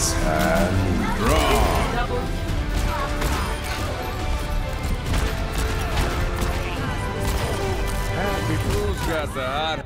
Fight and draw. Happy Fool's got the hot